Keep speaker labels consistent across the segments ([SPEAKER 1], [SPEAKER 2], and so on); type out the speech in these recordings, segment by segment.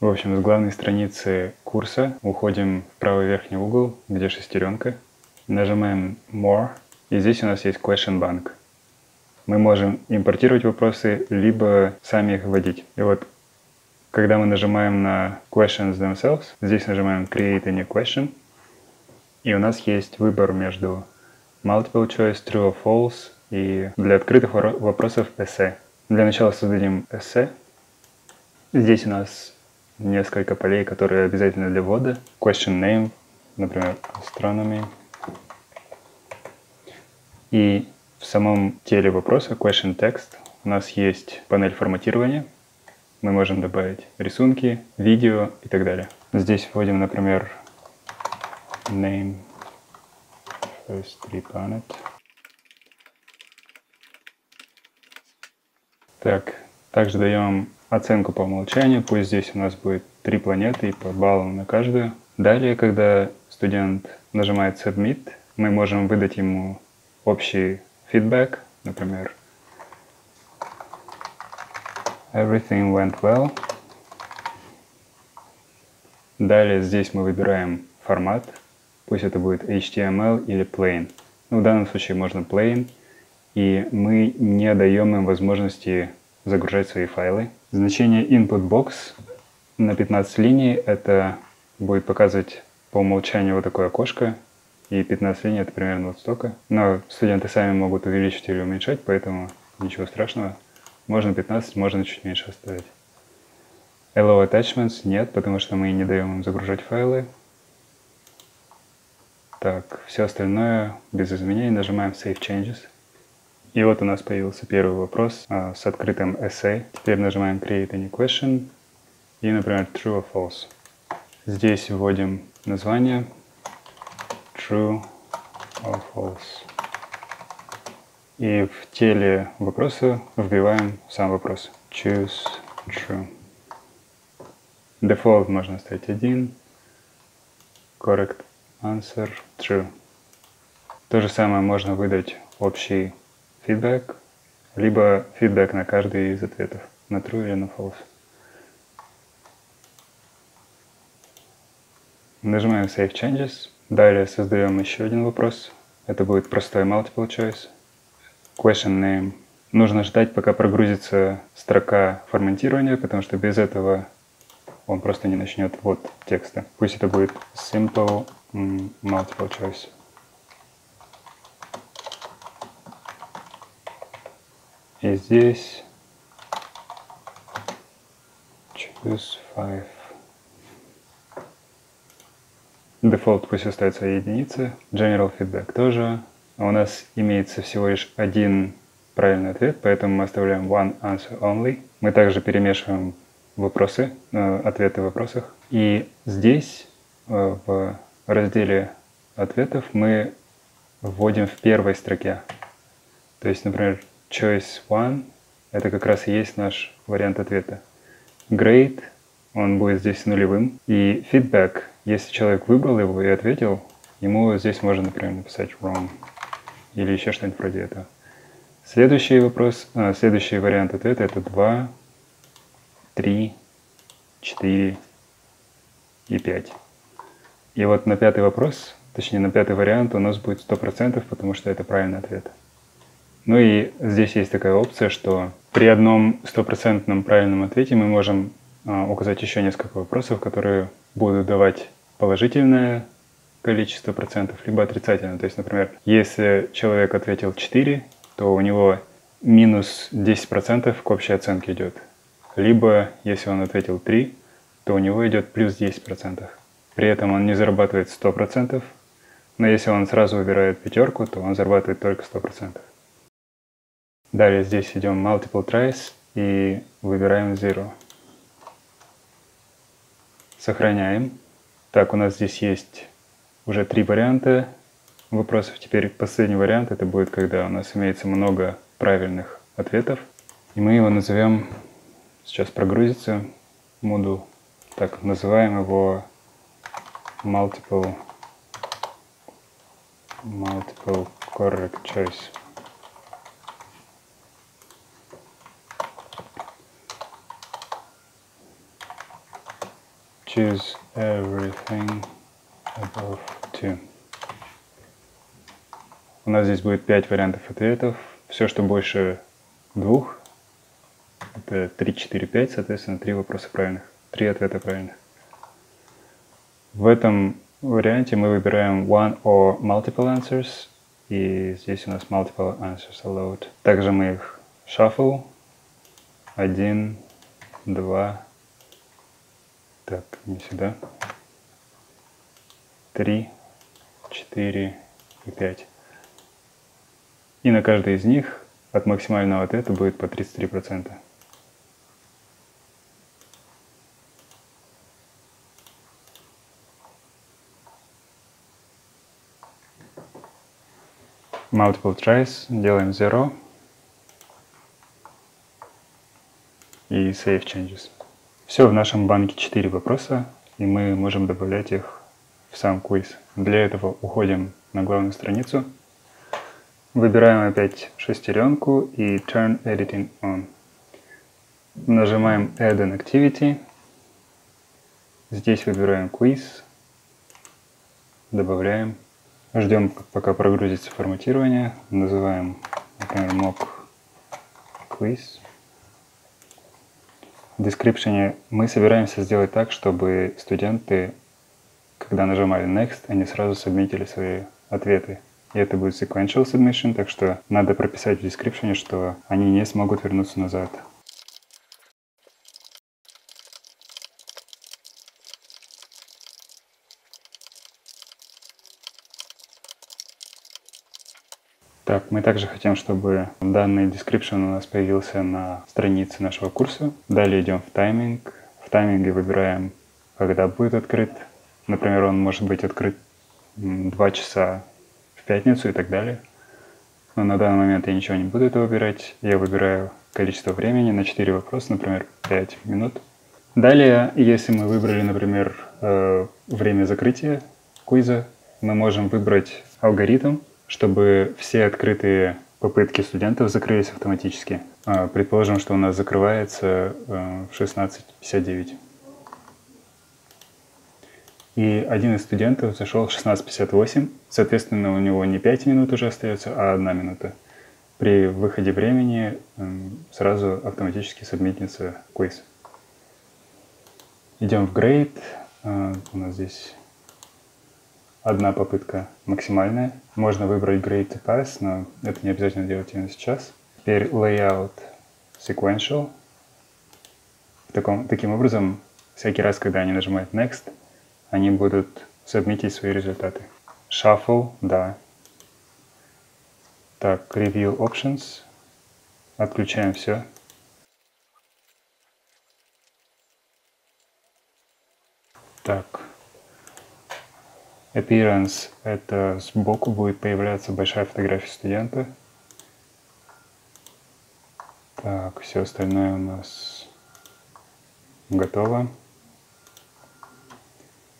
[SPEAKER 1] В общем, с главной страницы курса уходим в правый верхний угол, где шестеренка. Нажимаем More, и здесь у нас есть Question Bank. Мы можем импортировать вопросы, либо сами их вводить. И вот, когда мы нажимаем на Questions themselves, здесь нажимаем Create a new question, и у нас есть выбор между Multiple Choice, True or False, и для открытых вопросов эссе. Для начала создадим эссе. Здесь у нас несколько полей, которые обязательны для ввода. Question name, например, astronomy. И в самом теле вопроса question text у нас есть панель форматирования. Мы можем добавить рисунки, видео и так далее. Здесь вводим, например, name first three planet. Так, также даем оценку по умолчанию. Пусть здесь у нас будет три планеты и по баллам на каждую. Далее, когда студент нажимает Submit, мы можем выдать ему общий фидбэк, например, Everything went well. Далее здесь мы выбираем формат, пусть это будет HTML или plain. Ну, в данном случае можно plain, и мы не даем им возможности загружать свои файлы. Значение input box на 15 линий это будет показывать по умолчанию вот такое окошко, и 15 линий это примерно вот столько. Но студенты сами могут увеличить или уменьшать, поэтому ничего страшного. Можно 15, можно чуть меньше оставить. Allow attachments нет, потому что мы не даем им загружать файлы. Так, все остальное без изменений. Нажимаем Save Changes. И вот у нас появился первый вопрос а, с открытым essay. Теперь нажимаем Create a new question и, например, True or False. Здесь вводим название True or False. И в теле вопроса вбиваем сам вопрос. Choose True. Default можно оставить один. Correct answer True. То же самое можно выдать общий фидбэк, либо фидбэк на каждый из ответов, на true или на false. Нажимаем Save Changes. Далее создаем еще один вопрос. Это будет простой multiple choice. Question name. Нужно ждать, пока прогрузится строка форматирования, потому что без этого он просто не начнет ввод текста. Пусть это будет simple multiple choice. И здесь choose 5. Дефолт пусть остается единица. General feedback тоже. У нас имеется всего лишь один правильный ответ, поэтому мы оставляем one answer only. Мы также перемешиваем вопросы, э, ответы в вопросах. И здесь, э, в разделе ответов, мы вводим в первой строке. То есть, например, choice one – это как раз и есть наш вариант ответа. Grade, он будет здесь нулевым. И feedback, если человек выбрал его и ответил, ему здесь можно, например, написать wrong или еще что-нибудь вроде этого. Следующий вопрос, а, следующий вариант ответа – это 2, 3, 4 и 5. И вот на пятый вопрос, точнее на пятый вариант у нас будет 100%, потому что это правильный ответ. Ну и здесь есть такая опция, что при одном стопроцентном правильном ответе мы можем а, указать еще несколько вопросов, которые будут давать положительное количество процентов, либо отрицательное. То есть, например, если человек ответил 4, то у него минус 10% к общей оценке идет. Либо, если он ответил 3, то у него идет плюс 10%. При этом он не зарабатывает 100%, но если он сразу выбирает пятерку, то он зарабатывает только 100%. Далее здесь идем Multiple Tries и выбираем Zero. Сохраняем. Так, у нас здесь есть уже три варианта вопросов. Теперь последний вариант, это будет, когда у нас имеется много правильных ответов. И мы его назовем, сейчас прогрузится модуль, так, называем его multiple, multiple correct choice. Choose everything above 2. У нас здесь будет 5 вариантов ответов. Все, что больше двух, это 3, 4, 5, соответственно, 3 вопроса правильных, 3 ответа правильных. В этом варианте мы выбираем one or multiple answers, и здесь у нас multiple answers allowed. Также мы их shuffle, один, два, так, не сюда, три, четыре и пять. И на каждый из них от максимального ответа будет по 33%. Multiple tries, делаем zero и save changes. Все, в нашем банке 4 вопроса, и мы можем добавлять их в сам квиз. Для этого уходим на главную страницу, выбираем опять шестеренку и Turn Editing On. Нажимаем Add an Activity. Здесь выбираем квиз, добавляем. Ждем, пока прогрузится форматирование. Называем, например, mock quiz. Description мы собираемся сделать так, чтобы студенты, когда нажимали Next, они сразу сабмитили свои ответы. И это будет sequential submission, так что надо прописать в description, что они не смогут вернуться назад. Так, мы также хотим, чтобы данный description у нас появился на странице нашего курса. Далее идем в тайминг. В тайминге выбираем, когда будет открыт. Например, он может быть открыт 2 часа в пятницу и так далее. Но на данный момент я ничего не буду это выбирать. Я выбираю количество времени на 4 вопроса, например, 5 минут. Далее, если мы выбрали, например, э, время закрытия квиза, мы можем выбрать алгоритм, чтобы все открытые попытки студентов закрылись автоматически. А, предположим, что у нас закрывается э, в 16.59. И один из студентов зашел в 16.58, соответственно, у него не 5 минут уже остается, а 1 минута. При выходе времени эм, сразу автоматически сабмитнется квиз. Идем в grade. Э, у нас здесь одна попытка максимальная. Можно выбрать to Pass, но это не обязательно делать именно сейчас. Теперь Layout Sequential. Таком, таким образом, всякий раз, когда они нажимают Next, они будут сабмитить свои результаты. Shuffle, да. Так, Review Options. Отключаем все. Так, Appearance – это сбоку будет появляться большая фотография студента. Так, все остальное у нас готово.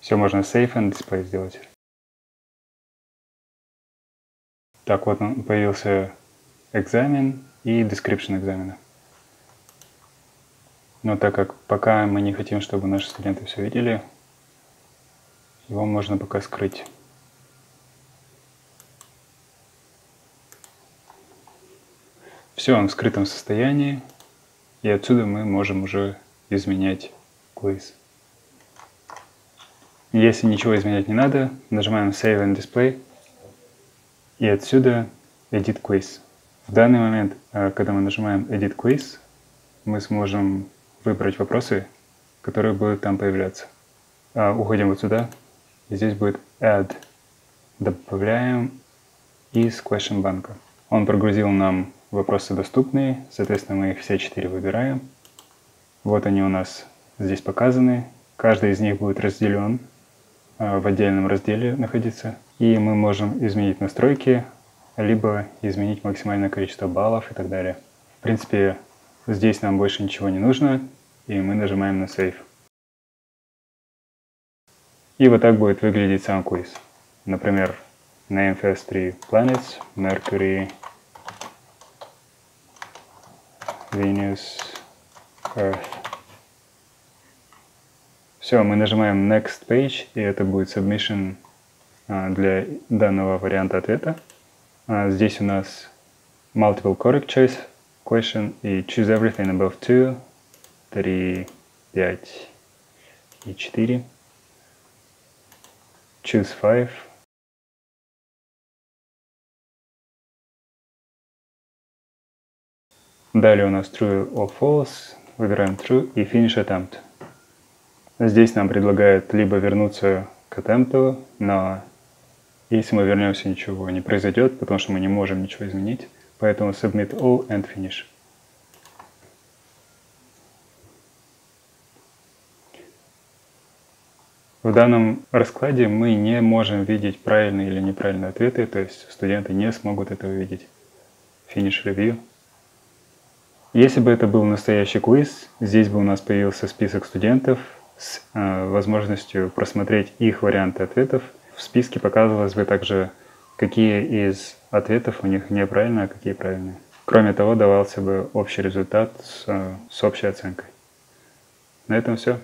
[SPEAKER 1] Все можно Save and Display сделать. Так, вот он появился экзамен и description экзамена. Но так как пока мы не хотим, чтобы наши студенты все видели, его можно пока скрыть. Все, он в скрытом состоянии, и отсюда мы можем уже изменять квиз. Если ничего изменять не надо, нажимаем Save and Display, и отсюда Edit Quiz. В данный момент, э, когда мы нажимаем Edit Quiz, мы сможем выбрать вопросы, которые будут там появляться. А, уходим вот сюда, и здесь будет add. Добавляем из question банка. Он прогрузил нам вопросы доступные, соответственно, мы их все четыре выбираем. Вот они у нас здесь показаны. Каждый из них будет разделен а, в отдельном разделе находиться. И мы можем изменить настройки, либо изменить максимальное количество баллов и так далее. В принципе, здесь нам больше ничего не нужно, и мы нажимаем на Save. И вот так будет выглядеть сам квиз. Например, name first three planets, Mercury, Venus, Earth. Все, мы нажимаем Next Page, и это будет submission а, для данного варианта ответа. А, здесь у нас multiple correct choice question и choose everything above 2, 3, 5 и 4. Choose 5. Далее у нас true or false. Выбираем true и finish attempt. Здесь нам предлагают либо вернуться к attempt, но если мы вернемся, ничего не произойдет, потому что мы не можем ничего изменить. Поэтому submit all and finish. Данном раскладе мы не можем видеть правильные или неправильные ответы, то есть студенты не смогут это увидеть. Finish review. Если бы это был настоящий квиз, здесь бы у нас появился список студентов с э, возможностью просмотреть их варианты ответов. В списке показывалось бы также, какие из ответов у них неправильные, а какие правильные. Кроме того, давался бы общий результат с, э, с общей оценкой. На этом все.